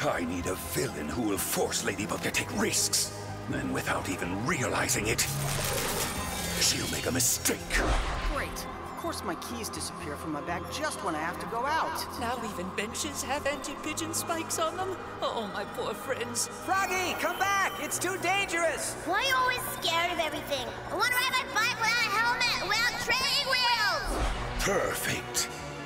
I need a villain who will force Ladybug to take risks. And without even realizing it, she'll make a mistake. Great. Of course my keys disappear from my bag just when I have to go out. Now even benches have anti-pigeon spikes on them? Oh, oh my poor friends. Froggy, come back! It's too dangerous! Why are you always scared of everything? I want to ride my bike without a helmet, without training wheels! Perfect.